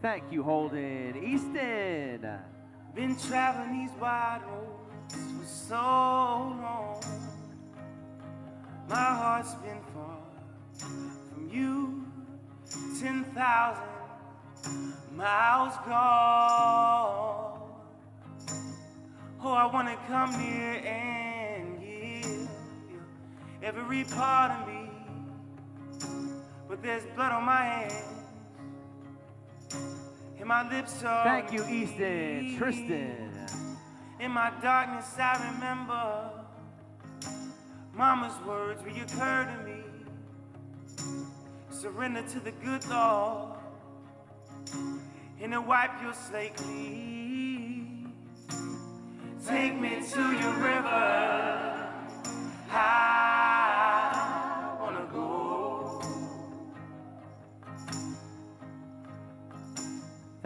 Thank you, Holden Easton. Been traveling these wide roads for so long. My heart's been far from you, 10,000 miles gone. Oh, I wanna come near and give every part of me. But there's blood on my hands, Thank you, Easton. Tristan. In my darkness, I remember Mama's words reoccur to me. Surrender to the good Lord, and to wipe your slate clean. Take me to your river.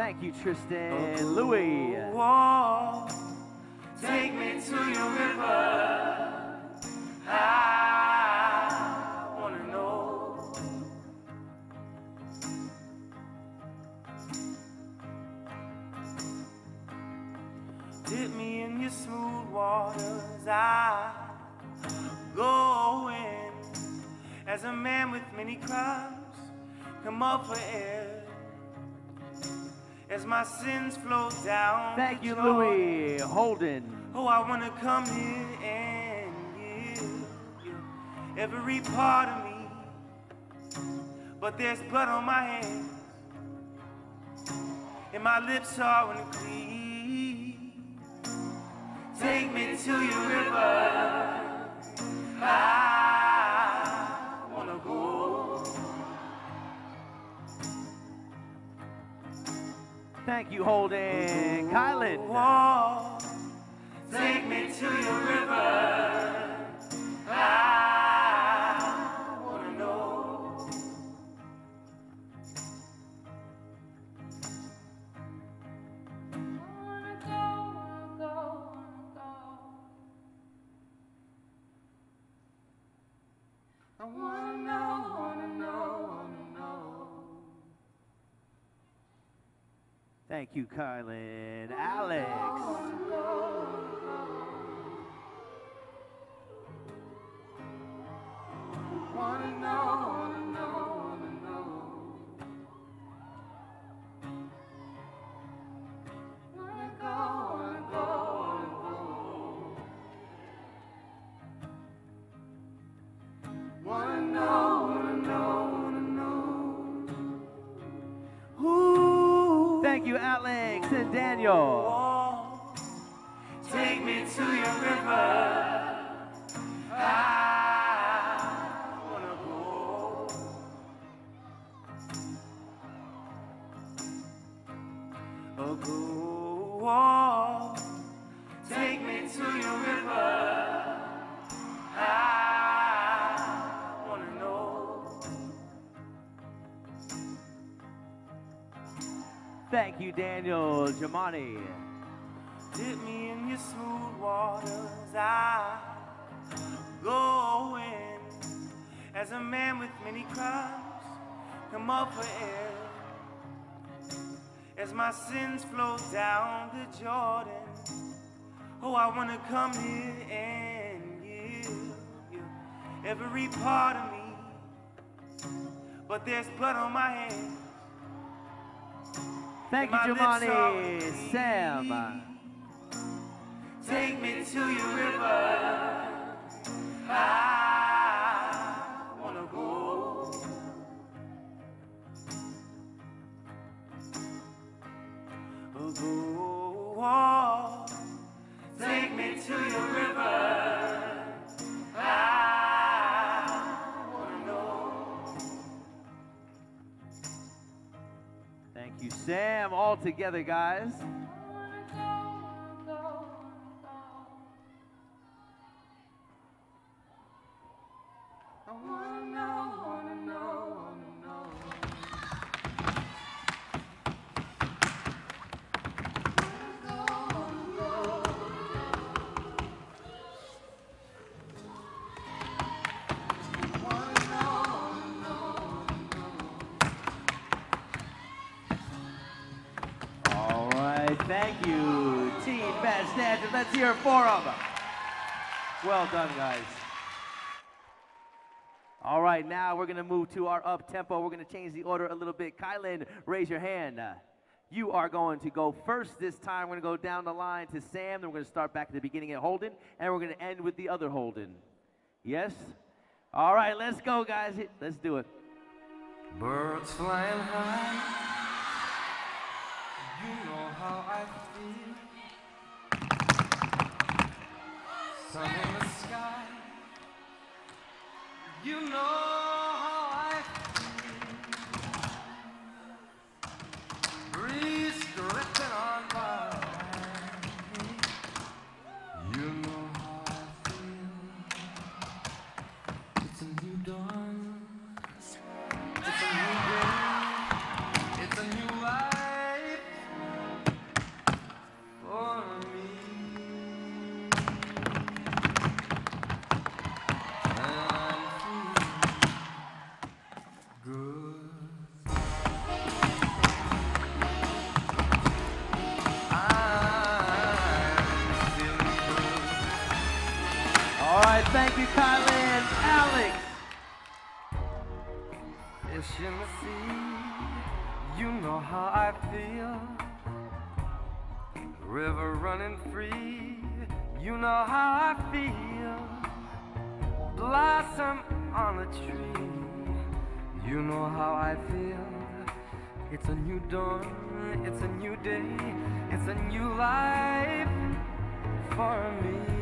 Thank you, Tristan. Oh, Louie. Oh, take me to your river. I wanna know. Dip me in your smooth waters. I go in as a man with many crimes. Come up for air as my sins flow down. Thank you, Jordan. Louie. Holden. Oh, I wanna come here and give you every part of me. But there's blood on my hands, and my lips are unclean. Take me to your river. I Thank you, Holden. Kylan. Take me to your river. I wanna know. Go, wanna go, wanna go. I wanna know, Thank you, Kylan. Alex. Oh, Thank you, Daniel. Jemoni. Dip me in your smooth waters. I go in as a man with many crimes. Come up for air as my sins flow down the Jordan. Oh, I wanna come here and give you every part of me. But there's blood on my hands. Thank you, Jemoni. Sam. Take me to your river. I Sam. All together, guys. Let's hear it for them. Well done, guys. All right, now we're gonna move to our up tempo. We're gonna change the order a little bit. Kylan, raise your hand. Uh, you are going to go first this time. We're gonna go down the line to Sam. Then we're gonna start back at the beginning at Holden, and we're gonna end with the other Holden. Yes? All right, let's go, guys. Let's do it. Birds flying high. You know how I feel. In the sky. You know right, thank you, Kylan. Alex. Fish in the sea, you know how I feel. River running free, you know how I feel. Blossom on a tree, you know how I feel. It's a new dawn, it's a new day, it's a new life for me.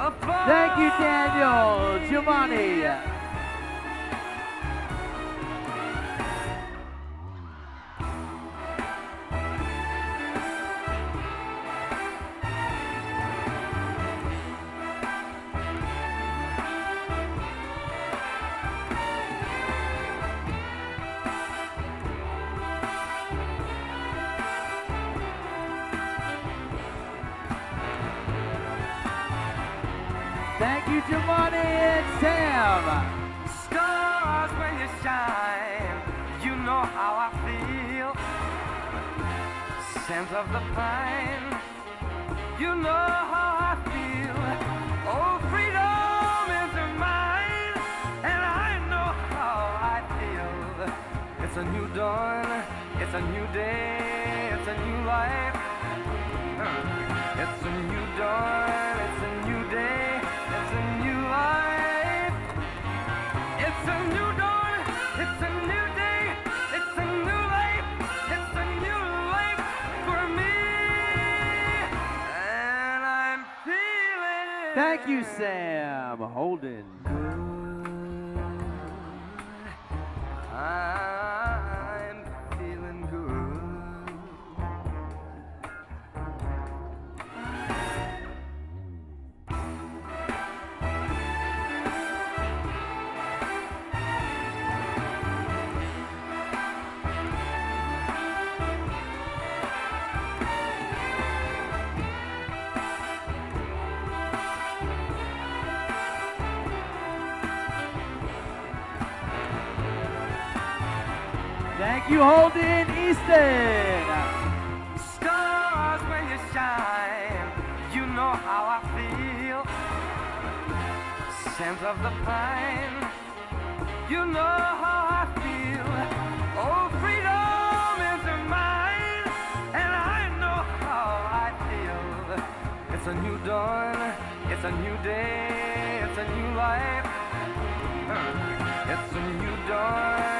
Thank you, Daniel. Jemoni. Thank you, Jemoni and Sam. Stars when you shine, you know how I feel. Scent of the pine, you know how I feel. Oh, freedom is mine, and I know how I feel. It's a new dawn, it's a new day, it's a new life. It's a new dawn, Thank you, Sam. Holden. You, Holden Easton. Stars when you shine, you know how I feel. Scent of the pine, you know how I feel. Oh, freedom is mine, and I know how I feel. It's a new dawn, it's a new day, it's a new life. It's a new dawn,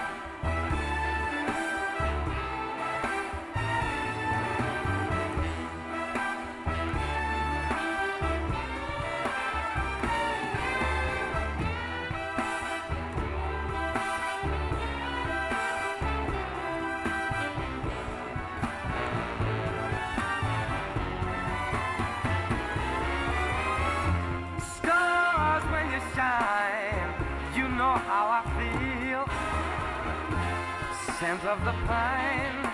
Scent of the pine,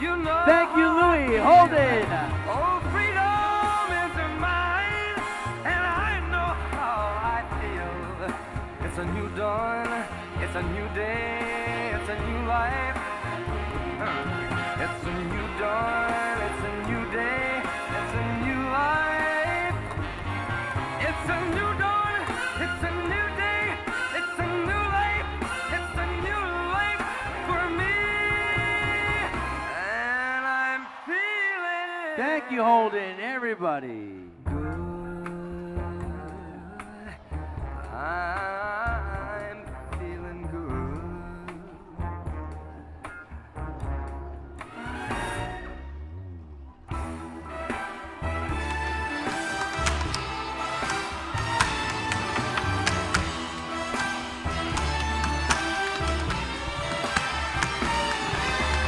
you know. Thank you, Louie. Hold it. Oh, freedom is mine, and I know how I feel. It's a new dawn, it's a new day, it's a new life. It's a new dawn, you, Holden. Everybody. good. I'm feeling good.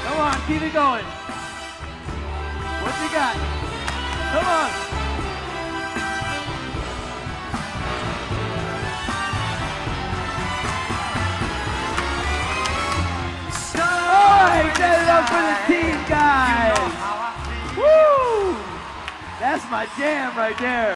Come on, keep it going. What you got? Come on. All right, set it up for the team, guys. Woo! That's my jam right there.